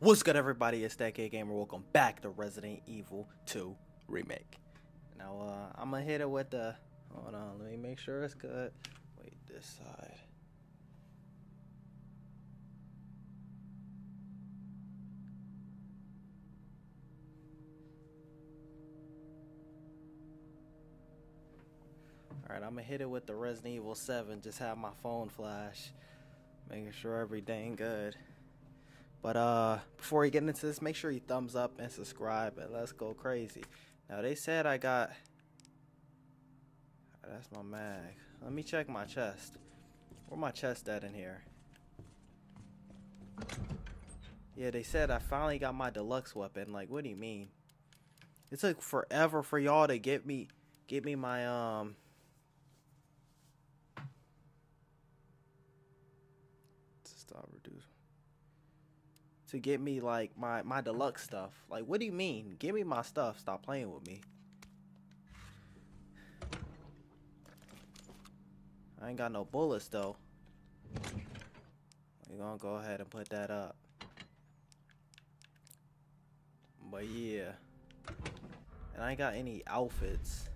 What's good, everybody? It's that Gamer. Welcome back to Resident Evil 2 Remake. Now, uh, I'm gonna hit it with the. Hold on, let me make sure it's good. Wait, this side. Alright, I'm gonna hit it with the Resident Evil 7. Just have my phone flash. Making sure everything good. But uh before we get into this, make sure you thumbs up and subscribe and let's go crazy. Now they said I got that's my mag. Let me check my chest. Where my chest at in here? Yeah, they said I finally got my deluxe weapon. Like, what do you mean? It took forever for y'all to get me get me my um stop reduce to get me like my my deluxe stuff. Like, what do you mean? Give me my stuff. Stop playing with me. I ain't got no bullets though. We're gonna go ahead and put that up. But yeah. And I ain't got any outfits.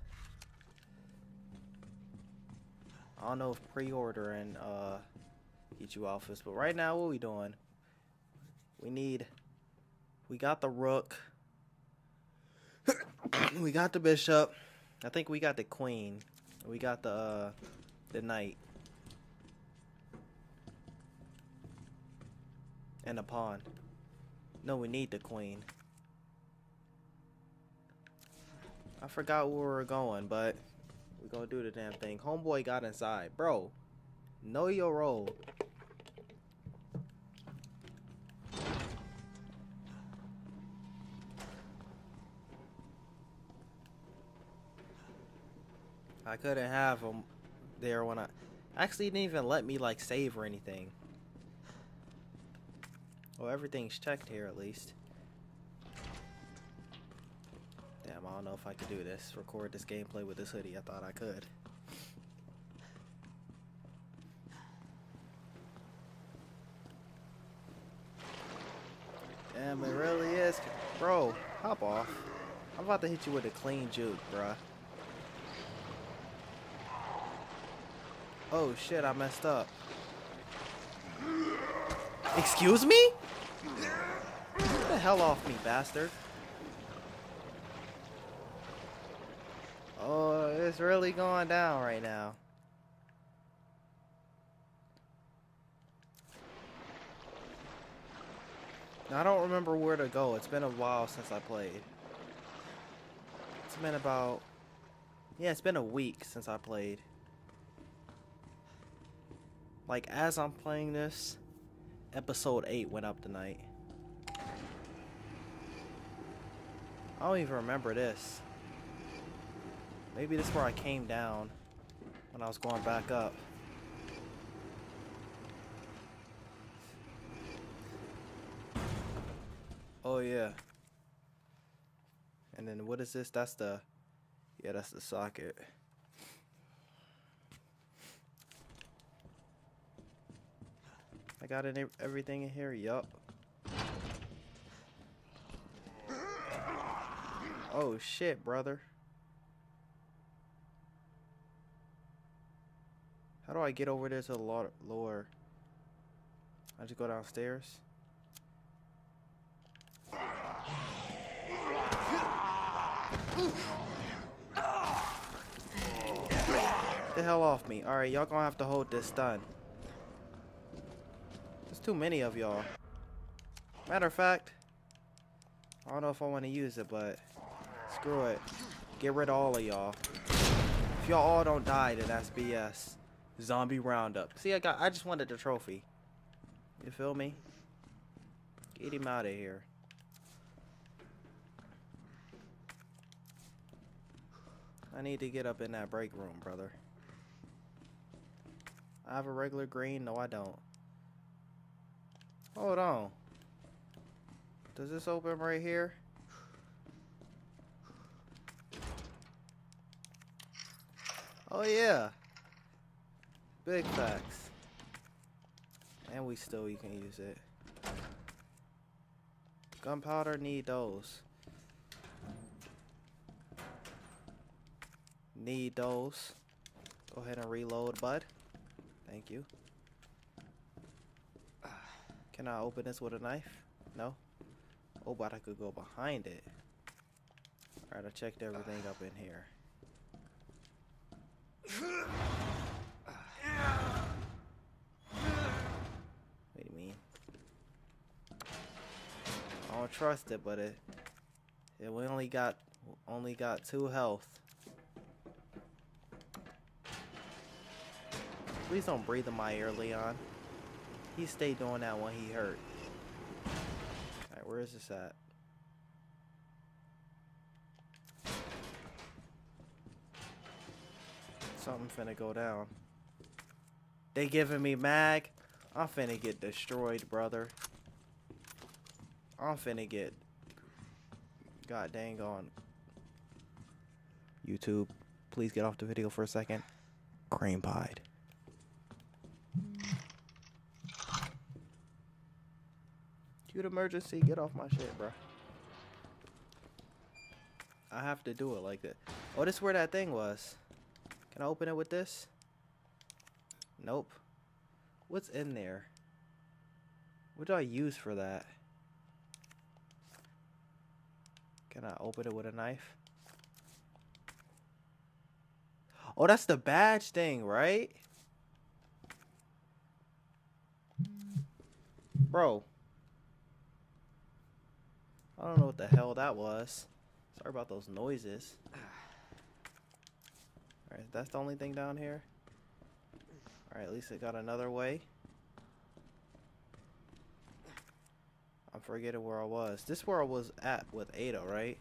I don't know if pre-ordering uh get you outfits, but right now what we doing? We need we got the rook. we got the bishop. I think we got the queen. We got the uh the knight. And the pawn. No, we need the queen. I forgot where we were going, but we gonna do the damn thing. Homeboy got inside. Bro, know your role. I couldn't have him there when I actually didn't even let me like save or anything. Well, everything's checked here at least. Damn, I don't know if I could do this. Record this gameplay with this hoodie. I thought I could. Damn, it really is. Bro, hop off. I'm about to hit you with a clean juke, bruh. Oh shit, I messed up. Excuse me? Get the hell off me, bastard. Oh, it's really going down right now. I don't remember where to go. It's been a while since I played. It's been about... Yeah, it's been a week since I played. Like, as I'm playing this, episode 8 went up tonight. I don't even remember this. Maybe this is where I came down when I was going back up. Oh yeah. And then what is this? That's the yeah, that's the socket. I got in everything in here. Yup. Oh shit, brother. How do I get over there to the lower? I just go downstairs. Get the hell off me. Alright, y'all gonna have to hold this stun. Too many of y'all. Matter of fact, I don't know if I want to use it, but screw it. Get rid of all of y'all. If y'all all don't die, then that's BS. Zombie roundup. See, I got. I just wanted the trophy. You feel me? Get him out of here. I need to get up in that break room, brother. I have a regular green? No, I don't. Hold on. Does this open right here? Oh yeah. Big facts. And we still you can use it. Gunpowder, need those. Need those. Go ahead and reload, bud. Thank you. Can I open this with a knife? No? Oh, but I could go behind it. Alright, I checked everything up in here. What do you mean? I don't trust it, but it, it we only got only got two health. Please don't breathe in my ear, Leon. He stayed doing that when he hurt. Alright, where is this at? Something finna go down. They giving me mag? I'm finna get destroyed, brother. I'm finna get... God dang on. YouTube, please get off the video for a second. Cream pied. Cute emergency, get off my shit, bro. I have to do it like that. Oh, this is where that thing was. Can I open it with this? Nope. What's in there? What do I use for that? Can I open it with a knife? Oh, that's the badge thing, right? Bro. I don't know what the hell that was. Sorry about those noises. Alright, that's the only thing down here. Alright, at least it got another way. I'm forgetting where I was. This where I was at with Ada, right?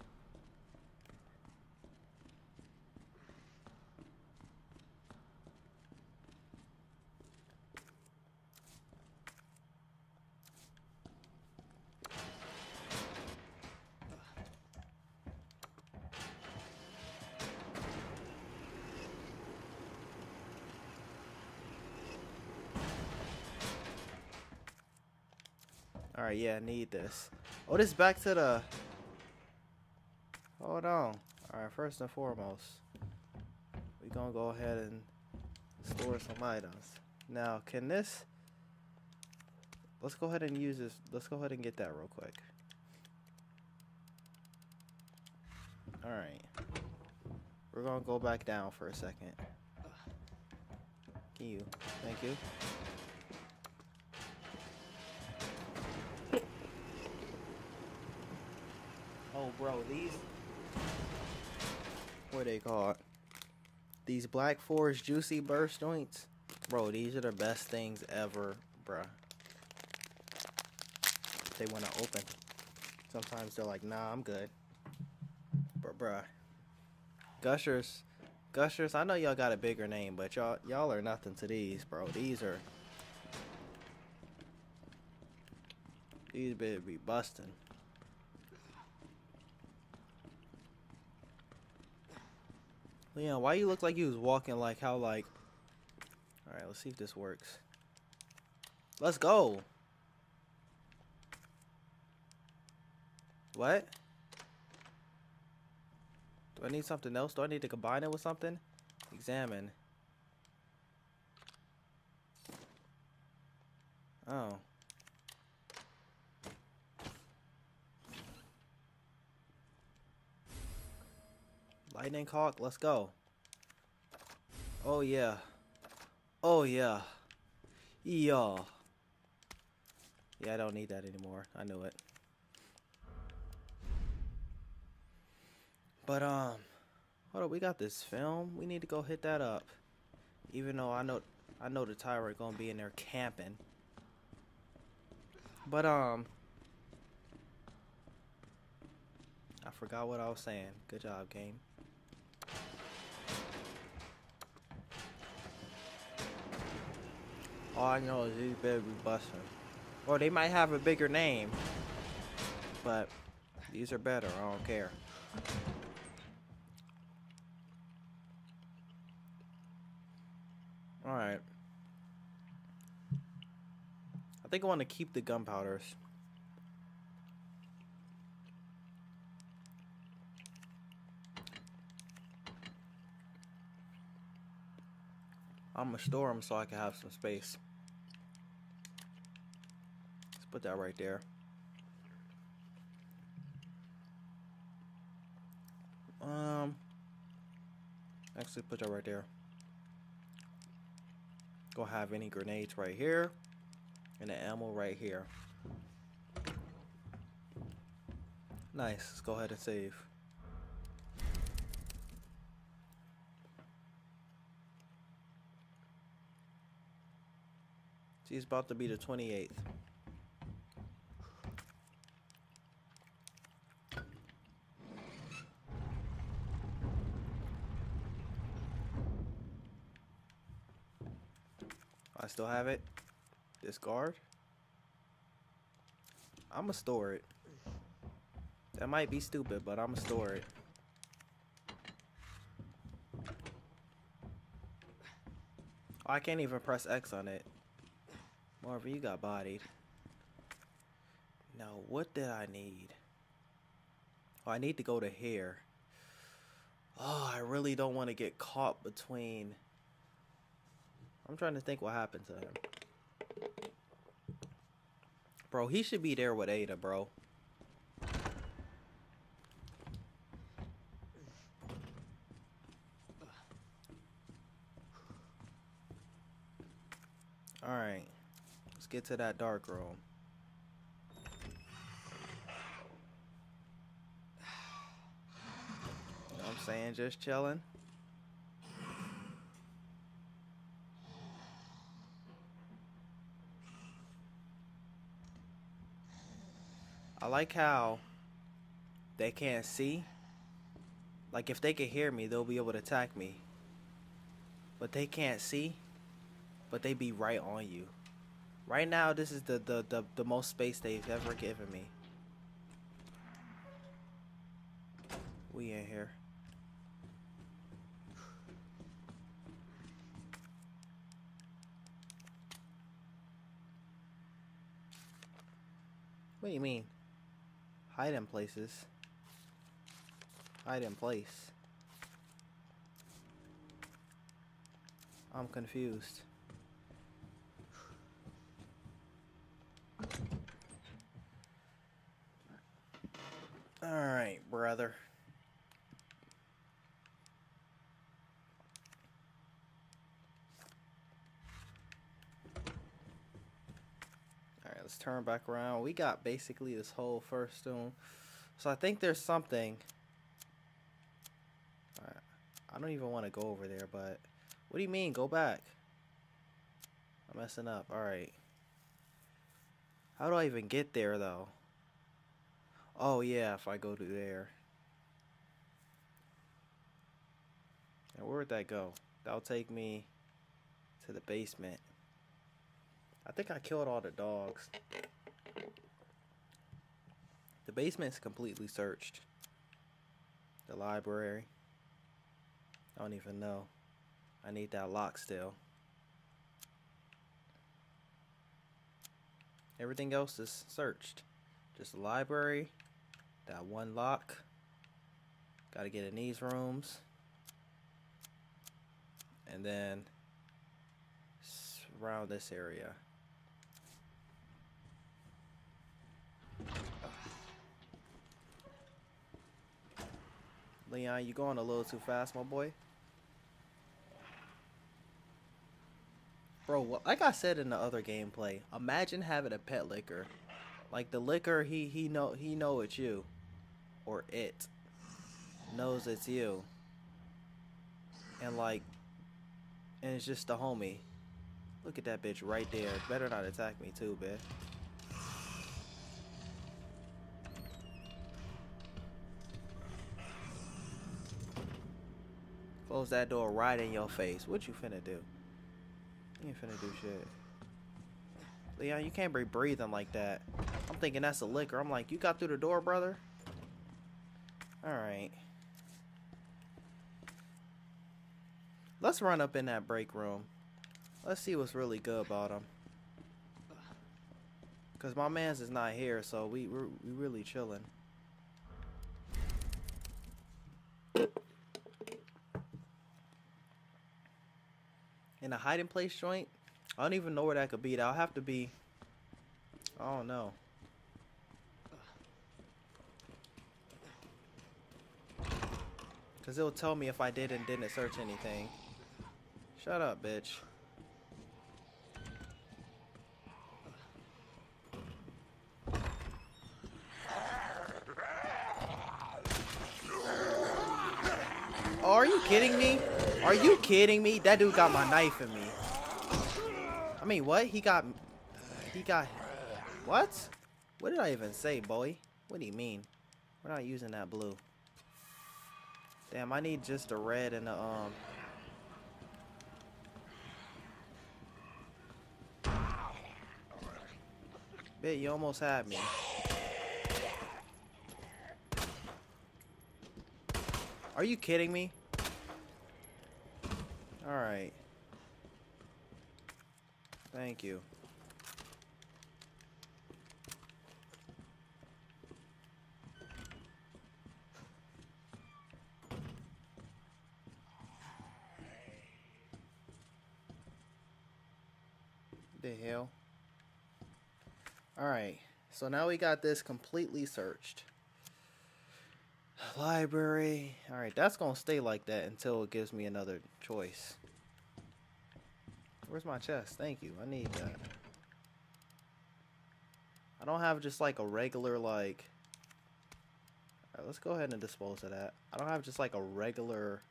Yeah, I need this. Oh, this back to the... Hold on. Alright, first and foremost, we're gonna go ahead and store some items. Now, can this... Let's go ahead and use this. Let's go ahead and get that real quick. Alright. We're gonna go back down for a second. Can you? Thank you. Oh, bro, these. What they called? These Black Forest Juicy Burst joints. Bro, these are the best things ever, bruh. They want to open. Sometimes they're like, nah, I'm good. But, bruh. Gushers. Gushers, I know y'all got a bigger name, but y'all y'all are nothing to these, bro. These are. These better be busting. Leon, why you look like you was walking like how like Alright, let's see if this works. Let's go. What? Do I need something else? Do I need to combine it with something? Examine. Oh. Lightning Hawk, let's go. Oh yeah. Oh yeah. Yeah. Yeah, I don't need that anymore. I knew it. But um hold up, we got this film. We need to go hit that up. Even though I know I know the tyrant gonna be in there camping. But um I forgot what I was saying. Good job, game. All I know is these better be busting. Or they might have a bigger name. But these are better. I don't care. Alright. I think I want to keep the gunpowders. I'm going to store them so I can have some space. Put that right there. Um, actually put that right there. Go have any grenades right here, and the ammo right here. Nice. Let's go ahead and save. She's about to be the 28th. Still have it. Discard. I'ma store it. That might be stupid, but I'ma store it. Oh, I can't even press X on it. Marvin, you got bodied. Now, what did I need? Oh, I need to go to here. Oh, I really don't want to get caught between... I'm trying to think what happened to him. Bro, he should be there with Ada, bro. Alright. Let's get to that dark room. You know I'm saying? Just chilling. I like how they can't see. Like if they can hear me, they'll be able to attack me. But they can't see. But they be right on you. Right now, this is the, the, the, the most space they've ever given me. We in here. What do you mean? Hide in places. Hide in place. I'm confused. Alright, brother. Alright, let's turn back around. We got basically this whole first room. So I think there's something. I don't even want to go over there, but... What do you mean? Go back. I'm messing up. Alright. How do I even get there, though? Oh, yeah, if I go to there. Now, where would that go? That'll take me to the basement. I think I killed all the dogs. The basement's completely searched. The library. I don't even know. I need that lock still. Everything else is searched. Just the library. That one lock. Gotta get in these rooms. And then around this area. Leon, you going a little too fast, my boy. Bro, like I said in the other gameplay, imagine having a pet licker. Like the licker, he he know he know it's you, or it knows it's you, and like, and it's just a homie. Look at that bitch right there. Better not attack me too, bitch. Close that door right in your face. What you finna do? You ain't finna do shit. Leon, you can't be breathing like that. I'm thinking that's a licker. I'm like, you got through the door, brother? Alright. Let's run up in that break room. Let's see what's really good about him. Because my man's is not here, so we, we're, we really chilling. In a hiding place joint. I don't even know where that could be. That'll have to be. I don't know. Because it'll tell me if I did and didn't search anything. Shut up, bitch. Are you kidding me? Are you kidding me? That dude got my knife in me. I mean, what? He got... He got... What? What did I even say, boy? What do you mean? We're not using that blue. Damn, I need just a red and a, um... Bit, you almost had me. Are you kidding me? Alright. Thank you. The hell? Alright, so now we got this completely searched. Library. Alright, that's going to stay like that until it gives me another choice. Where's my chest? Thank you. I need that. I don't have just like a regular like... Alright, let's go ahead and dispose of that. I don't have just like a regular...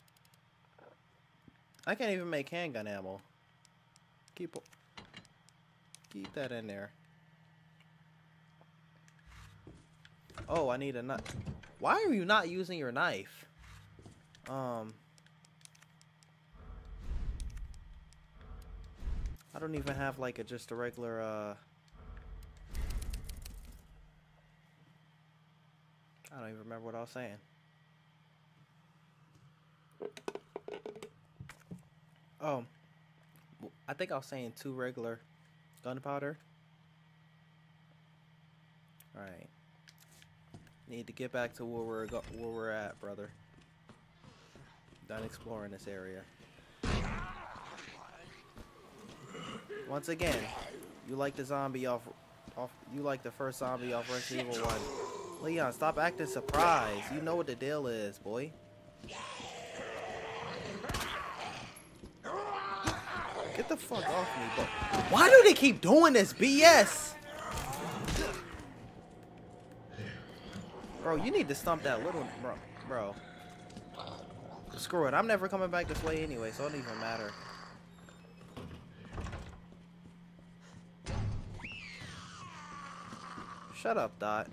I can't even make handgun ammo. Keep... Keep that in there. Oh, I need a nut. Why are you not using your knife? Um. I don't even have like a just a regular uh I don't even remember what I was saying. Oh. I think I was saying two regular gunpowder. Alright. Need to get back to where we're where we're at, brother. Done exploring this area. Once again, you like the zombie off, off. You like the first zombie off Resident Evil One. Leon, stop acting surprised. You know what the deal is, boy. Get the fuck off me, bro. Why do they keep doing this BS? Bro, you need to stump that little... Bro, bro. Screw it. I'm never coming back this way anyway, so it don't even matter. Shut up, Dot.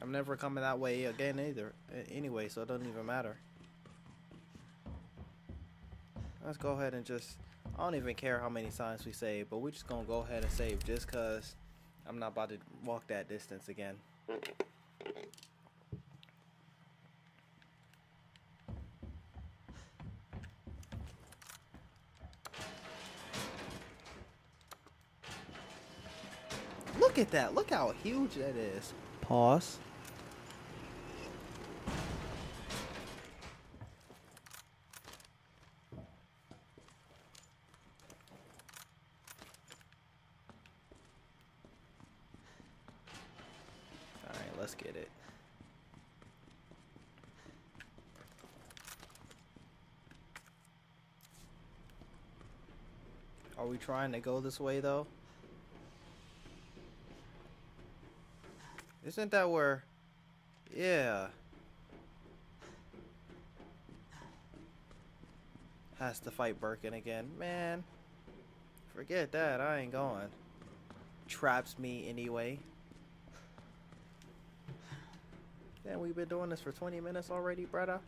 I'm never coming that way again either. Anyway, so it doesn't even matter. Let's go ahead and just, I don't even care how many signs we save, but we're just going to go ahead and save just because I'm not about to walk that distance again. Look at that. Look how huge that is. Pause. All right, let's get it. Are we trying to go this way though? Isn't that where... Yeah. Has to fight Birkin again. Man. Forget that. I ain't going. Traps me anyway. Damn, we've been doing this for 20 minutes already, brother.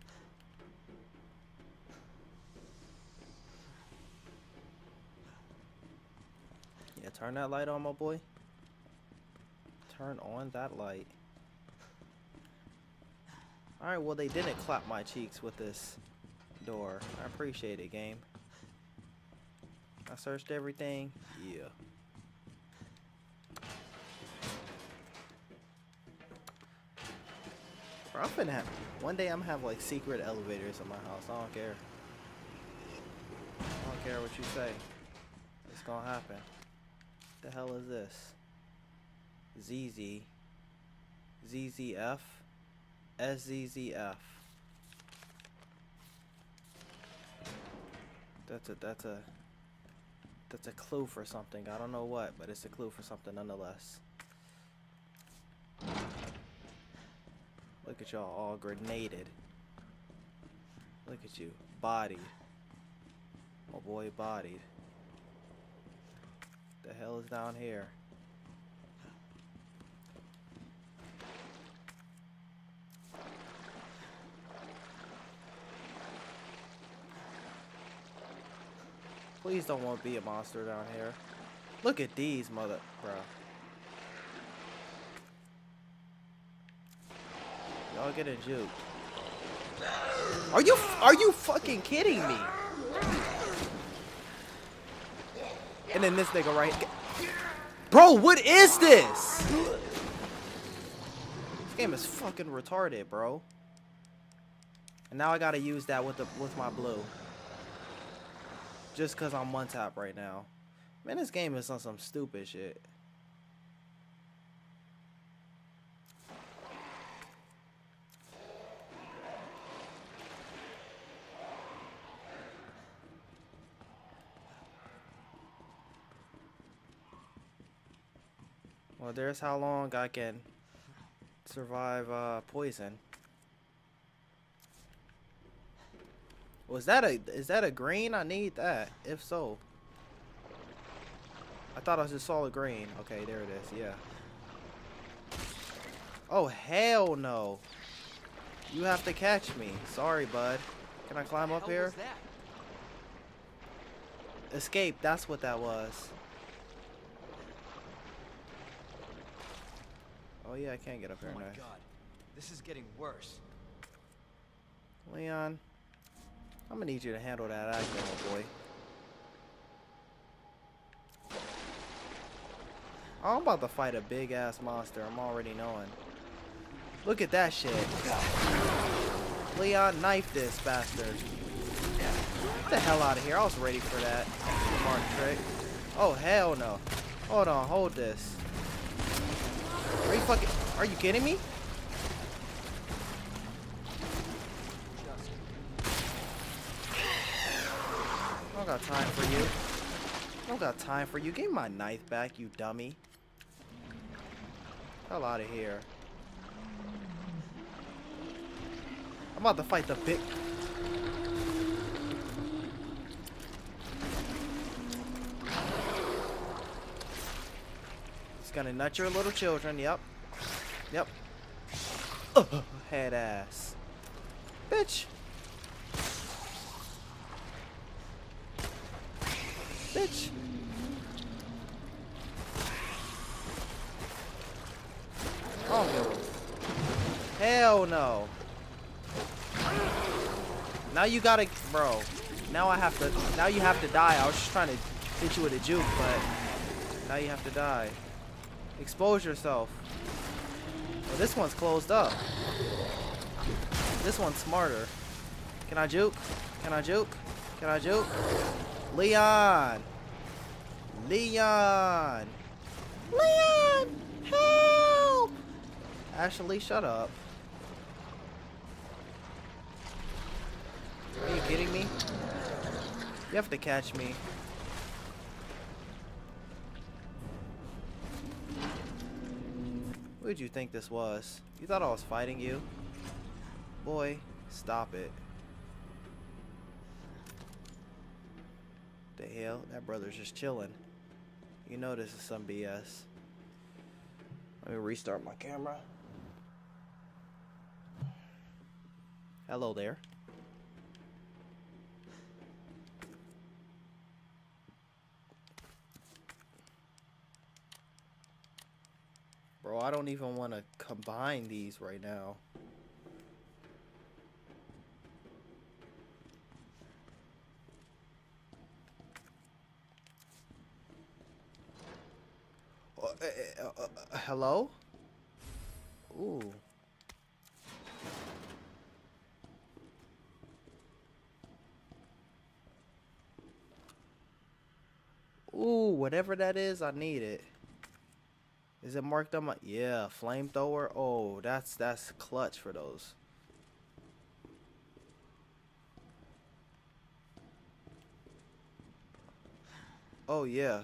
Yeah, turn that light on, my boy. Turn on that light. Alright, well they didn't clap my cheeks with this door. I appreciate it, game. I searched everything. Yeah. Bro, I'm finna have... One day I'm gonna have like secret elevators in my house. I don't care. I don't care what you say. It's gonna happen. What the hell is this? ZZ. ZZF. SZZF. That's a, that's a, that's a clue for something. I don't know what, but it's a clue for something nonetheless. Look at y'all all grenaded. Look at you. Bodied. Oh boy, bodied. The hell is down here? Please don't want to be a monster down here. Look at these mother, bro. Y'all getting juked. Are you are you fucking kidding me? And then this nigga right Bro, what is this? This game is fucking retarded, bro. And now I gotta use that with the with my blue. Just cause I'm one tap right now. Man, this game is on some stupid shit. Well, there's how long I can survive uh, poison. Was that a is that a green? I need that. If so. I thought I was just saw a green. Okay, there it is. Yeah. Oh hell no. You have to catch me. Sorry, bud. Can I climb up here? Escape, that's what that was. Oh yeah, I can't get up here. Oh my nice. god. This is getting worse. Leon, I'm gonna need you to handle that little boy. I'm about to fight a big ass monster. I'm already knowing. Look at that shit. Leon, knife this bastard. Get the hell out of here. I was ready for that. Smart trick. Oh, hell no. Hold on, hold this. Are you fucking... Are you kidding me? I don't got time for you. Don't got time for you. Give me my knife back, you dummy. Hell out of here. I'm about to fight the big... It's gonna nut your little children, yep. Yep. Head ass. Bitch. Bitch. Oh no. Hell no. Now you gotta, bro. Now I have to, now you have to die. I was just trying to hit you with a juke, but now you have to die. Expose yourself. Well, this one's closed up. This one's smarter. Can I juke? Can I juke? Can I juke? Leon! Leon! Leon! Help! Ashley, shut up. Are you kidding me? You have to catch me. Who did you think this was? You thought I was fighting you? Boy, stop it. Hell? That brother's just chilling. You know this is some BS. Let me restart my camera. Hello there. Bro, I don't even want to combine these right now. hello? Ooh. Ooh, whatever that is, I need it. Is it marked on my... Yeah, flamethrower. Oh, that's that's clutch for those. Oh, yeah.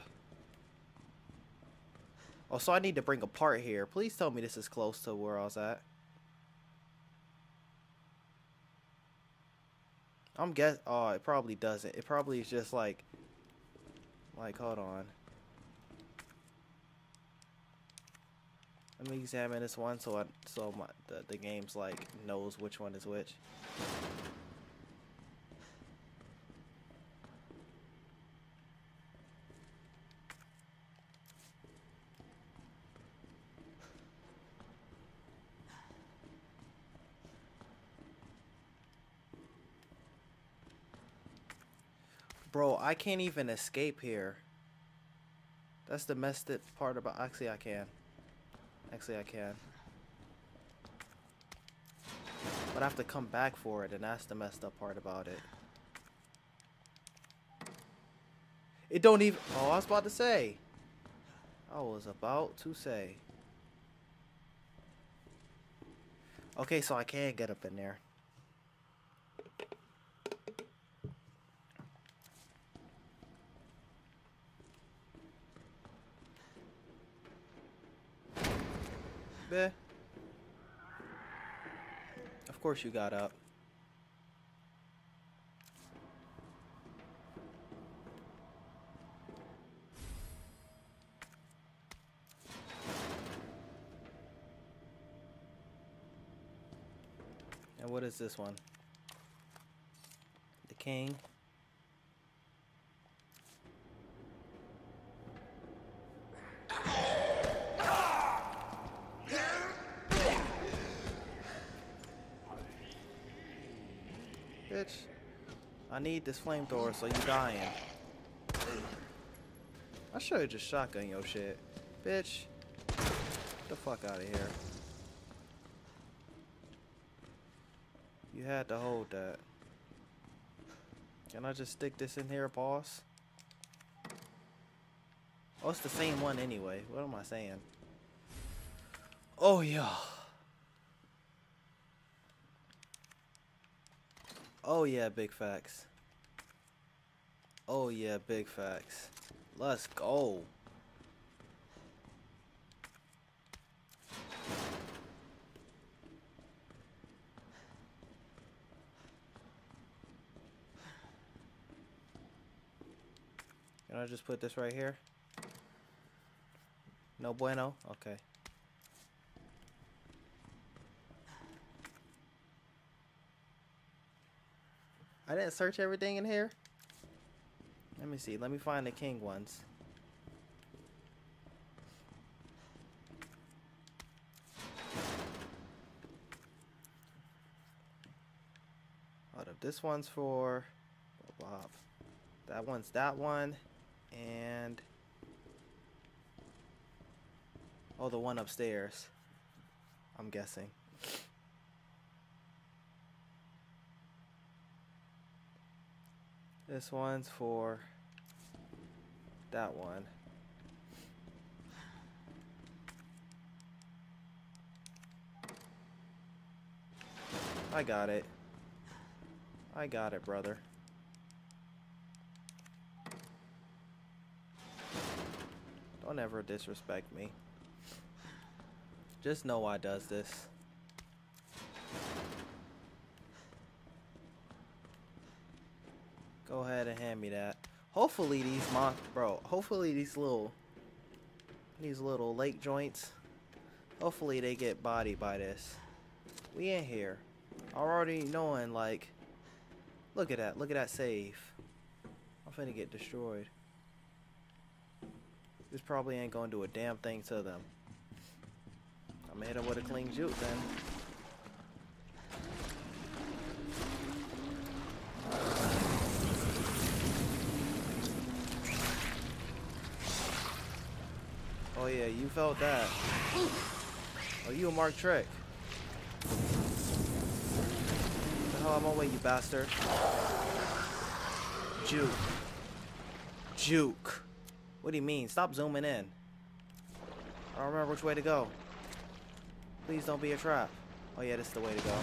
Oh, so I need to bring a part here. Please tell me this is close to where I was at. I'm guess. Oh, it probably doesn't. It probably is just like. Like, hold on. Let me examine this one so I so my the, the game's like knows which one is which. Bro, I can't even escape here. That's the messed up part about. Actually, I can. Actually, I can. But I have to come back for it, and that's the messed up part about it. It don't even. Oh, I was about to say. I was about to say. Okay, so I can get up in there. Of course you got up. And what is this one? The king. I need this flamethrower so you dying. I should have just shotgun your shit. Bitch. Get the fuck out of here. You had to hold that. Can I just stick this in here, boss? Oh, it's the same one anyway. What am I saying? Oh, yeah. Oh yeah, big facts. Oh yeah, big facts. Let's go. Can I just put this right here? No bueno? Okay. I didn't search everything in here. Let me see. Let me find the king ones. Hold up. This one's for. That one's that one. And... Oh, the one upstairs. I'm guessing. This one's for that one. I got it. I got it, brother. Don't ever disrespect me. Just know why I does this. Go ahead and hand me that. Hopefully these mon bro, hopefully these little these little lake joints, hopefully they get bodied by this. We in here. Already knowing like look at that, look at that save. I'm finna get destroyed. This probably ain't gonna do a damn thing to them. I'm gonna hit him with a clean juke then. Oh yeah, you felt that. Oh, you a Mark Trick. the hell am I way, you bastard? Juke. Juke. What do you mean? Stop zooming in. I don't remember which way to go. Please don't be a trap. Oh yeah, this is the way to go.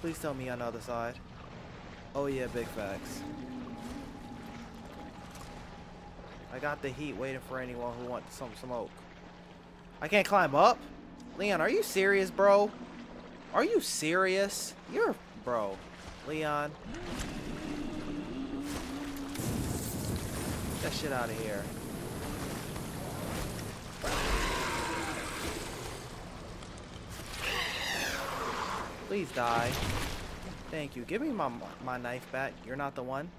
Please tell me on the other side. Oh yeah, big facts. I got the heat waiting for anyone who wants some smoke. I can't climb up? Leon, are you serious, bro? Are you serious? You're... Bro. Leon. Get that shit out of here. Please die. Thank you. Give me my my knife back. You're not the one.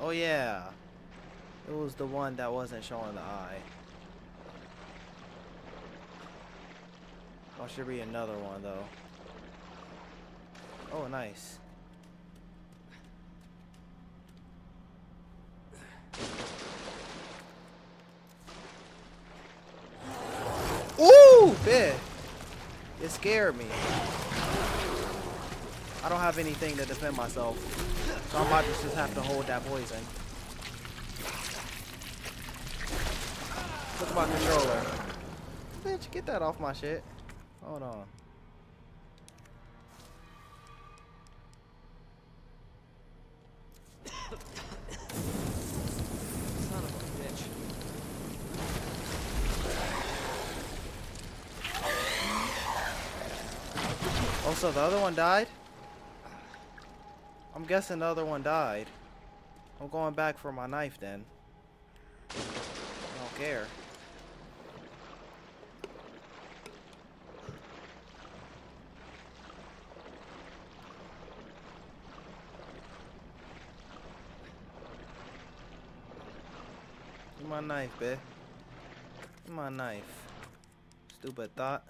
Oh yeah. It was the one that wasn't showing the eye. Oh, should be another one though. Oh, nice. Ooh, bit. It scared me. I don't have anything to defend myself. So I might just have to hold that poison. Look at my controller. Bitch, get that off my shit. Hold on. Son of a bitch. Oh, so the other one died? Guessing the other one died. I'm going back for my knife then. I don't care. Give my knife, bitch. Give my knife. Stupid thought.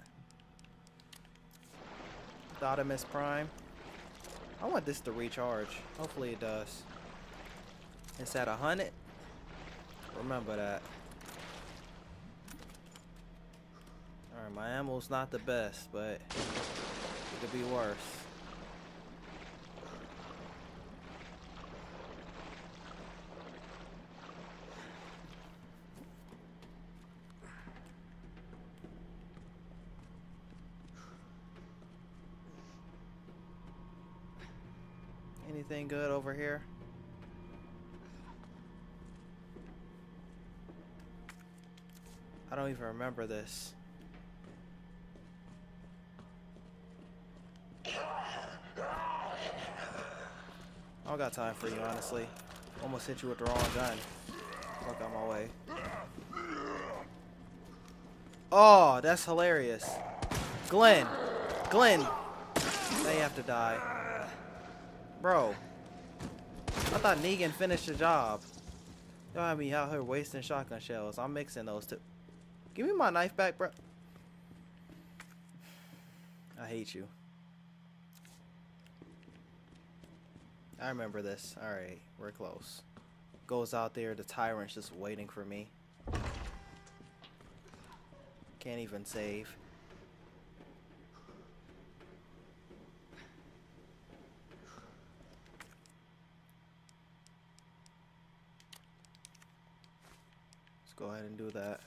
Optimus Prime. I want this to recharge. Hopefully it does. It's at a hundred. Remember that. Alright, my ammo's not the best, but it could be worse. Anything good over here? I don't even remember this. I don't got time for you, honestly. Almost hit you with the wrong gun. Fuck out my way. Oh, that's hilarious. Glenn. Glenn. They have to die. Bro. I thought Negan finished the job. Y'all have me out here wasting shotgun shells. I'm mixing those two. Give me my knife back, bro. I hate you. I remember this. Alright, we're close. Goes out there, the tyrant's just waiting for me. Can't even save. Go ahead and do that.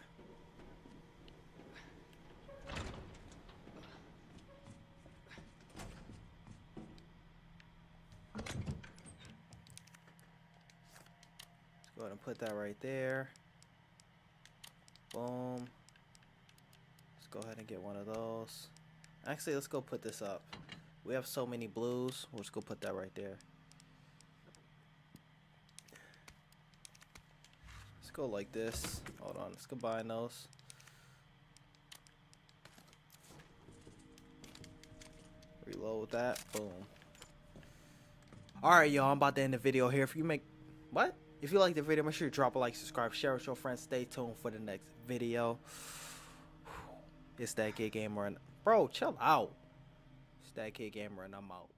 Let's go ahead and put that right there. Boom. Let's go ahead and get one of those. Actually, let's go put this up. We have so many blues. We'll just go put that right there. Go like this. Hold on. Let's combine those. Reload that. Boom. Alright, y'all. I'm about to end the video here. If you make... What? If you like the video, make sure you drop a like, subscribe, share with your friends. Stay tuned for the next video. It's that kid gamer and bro, chill out. It's that kid gamer and I'm out.